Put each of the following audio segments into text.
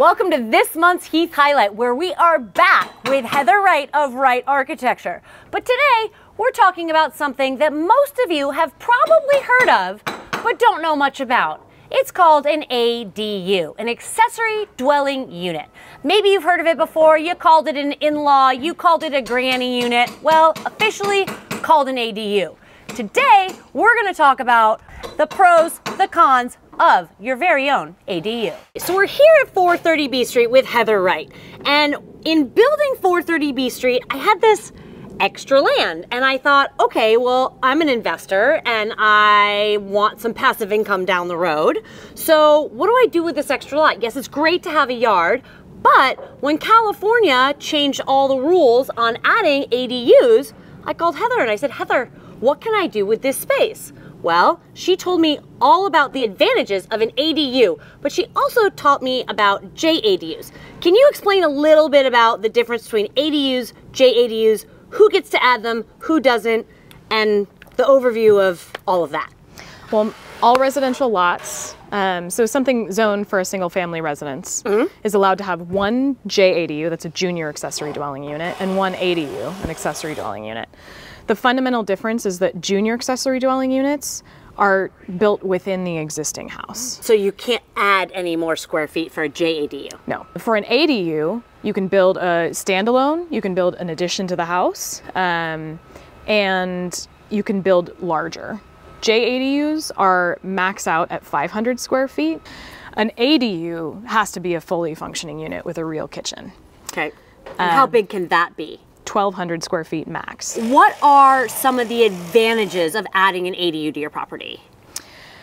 Welcome to this month's Heath Highlight, where we are back with Heather Wright of Wright Architecture. But today, we're talking about something that most of you have probably heard of, but don't know much about. It's called an ADU, an accessory dwelling unit. Maybe you've heard of it before, you called it an in-law, you called it a granny unit. Well, officially called an ADU. Today, we're gonna talk about the pros, the cons of your very own ADU. So we're here at 430 B Street with Heather Wright. And in building 430 B Street, I had this extra land. And I thought, okay, well, I'm an investor and I want some passive income down the road. So what do I do with this extra lot? Yes, it's great to have a yard, but when California changed all the rules on adding ADUs, I called Heather and I said, Heather, what can I do with this space? Well, she told me all about the advantages of an ADU, but she also taught me about JADUs. Can you explain a little bit about the difference between ADUs, JADUs, who gets to add them, who doesn't, and the overview of all of that? Well, all residential lots, um, so something zoned for a single family residence, mm -hmm. is allowed to have one JADU, that's a junior accessory dwelling unit, and one ADU, an accessory dwelling unit. The fundamental difference is that junior accessory dwelling units are built within the existing house. So you can't add any more square feet for a JADU? No. For an ADU, you can build a standalone, you can build an addition to the house, um, and you can build larger. JADUs are max out at 500 square feet. An ADU has to be a fully functioning unit with a real kitchen. Okay. And um, how big can that be? 1,200 square feet max. What are some of the advantages of adding an ADU to your property?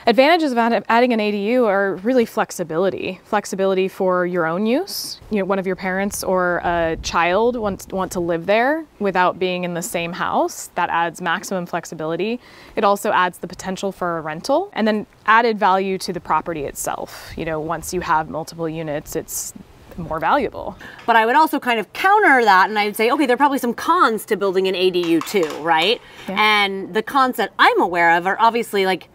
Advantages of adding an ADU are really flexibility. Flexibility for your own use. You know, one of your parents or a child wants want to live there without being in the same house. That adds maximum flexibility. It also adds the potential for a rental and then added value to the property itself. You know, once you have multiple units, it's more valuable. But I would also kind of counter that and I'd say, okay, there are probably some cons to building an ADU too, right? Yeah. And the cons that I'm aware of are obviously like,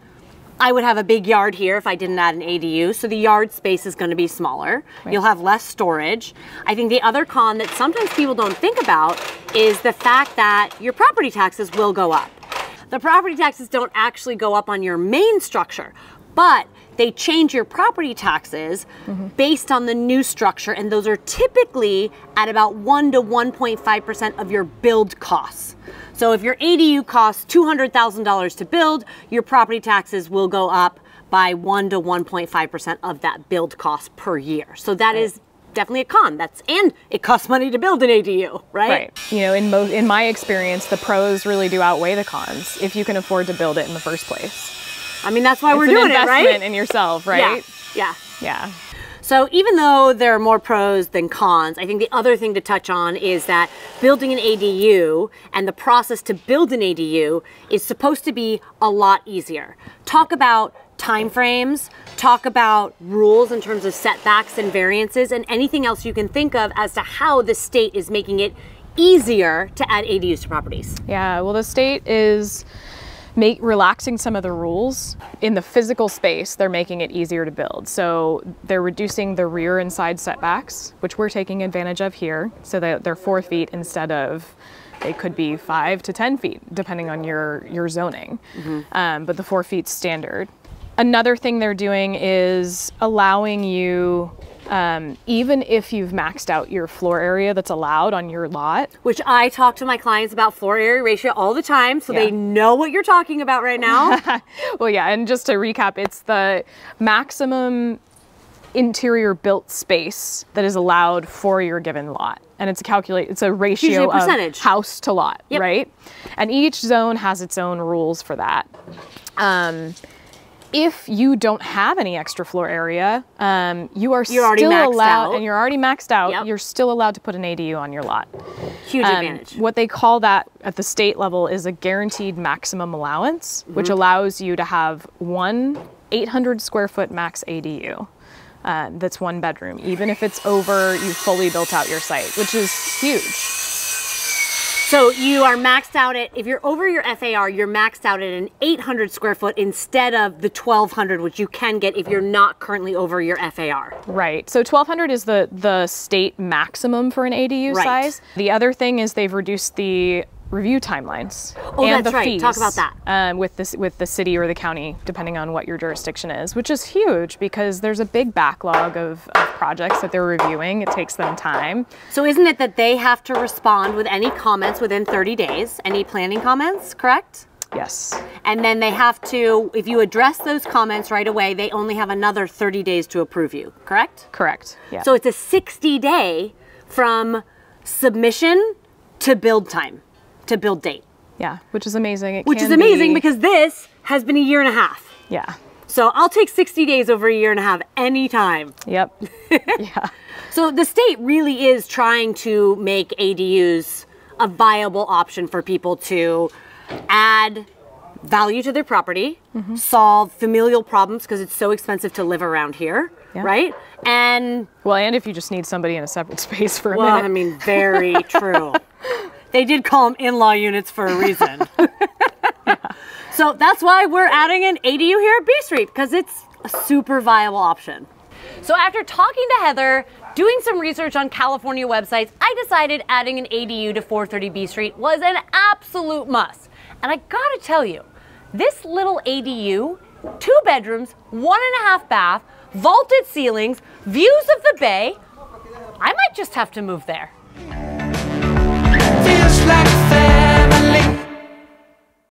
I would have a big yard here if I didn't add an ADU, so the yard space is going to be smaller. Right. You'll have less storage. I think the other con that sometimes people don't think about is the fact that your property taxes will go up. The property taxes don't actually go up on your main structure, but they change your property taxes mm-hmm. based on the new structure, and those are typically at about 1 to 1.5% of your build costs. So if your ADU costs $200,000 to build, your property taxes will go up by 1 to 1.5% of that build cost per year. So that right. is definitely a con. That's and it costs money to build an ADU, right? Right. You know, in mo- in my experience, the pros really do outweigh the cons if you can afford to build it in the first place. I mean, that's why it's we're doing it, right? in yourself, right? Yeah. Yeah. Yeah. So even though there are more pros than cons, I think the other thing to touch on is that building an ADU and the process to build an ADU is supposed to be a lot easier. Talk about time frames, talk about rules in terms of setbacks and variances and anything else you can think of as to how the state is making it easier to add ADUs to properties. Yeah, well the state is make relaxing some of the rules in the physical space they're making it easier to build. So they're reducing the rear and side setbacks which we're taking advantage of here so that they're four feet instead of they could be five to ten feet depending on your your zoning. Mm-hmm. um, but the four feet standard. Another thing they're doing is allowing you um, even if you've maxed out your floor area that's allowed on your lot. Which I talk to my clients about floor area ratio all the time, so yeah. they know what you're talking about right now. well, yeah, and just to recap, it's the maximum interior built space that is allowed for your given lot. And it's a calculate it's a ratio a of house to lot, yep. right? And each zone has its own rules for that. Um, if you don't have any extra floor area, um, you are you're still allowed, out. and you're already maxed out. Yep. You're still allowed to put an ADU on your lot. Huge um, advantage. What they call that at the state level is a guaranteed maximum allowance, mm-hmm. which allows you to have one 800 square foot max ADU. Uh, that's one bedroom, even if it's over you've fully built out your site, which is huge. So you are maxed out at, if you're over your FAR, you're maxed out at an 800 square foot instead of the 1200, which you can get if you're not currently over your FAR. Right. So 1200 is the the state maximum for an ADU Right. size. The other thing is they've reduced the review timelines Oh, and the right. fees Talk about that. um, with this with the city or the county, depending on what your jurisdiction is, which is huge because there's a big backlog of, of projects that they're reviewing. It takes them time. So isn't it that they have to respond with any comments within 30 days, any planning comments, correct? Yes. And then they have to, if you address those comments right away, they only have another 30 days to approve you, correct? Correct. Yeah. So it's a 60 day from submission to build time, to build date, yeah, which is amazing. It which is amazing be- because this has been a year and a half. yeah. So I'll take 60 days over a year and a half anytime. Yep. yeah. So the state really is trying to make ADUs a viable option for people to add value to their property, Mm-hmm. solve familial problems because it's so expensive to live around here, Yeah. right? And Well, and if you just need somebody in a separate space for a well, minute. I mean, very true. They did call them in-law units for a reason. So that's why we're adding an ADU here at B Street because it's a super viable option. So after talking to Heather, doing some research on California websites, I decided adding an ADU to 430 B Street was an absolute must. And I gotta tell you, this little ADU, two bedrooms, one and a half bath, vaulted ceilings, views of the bay, I might just have to move there.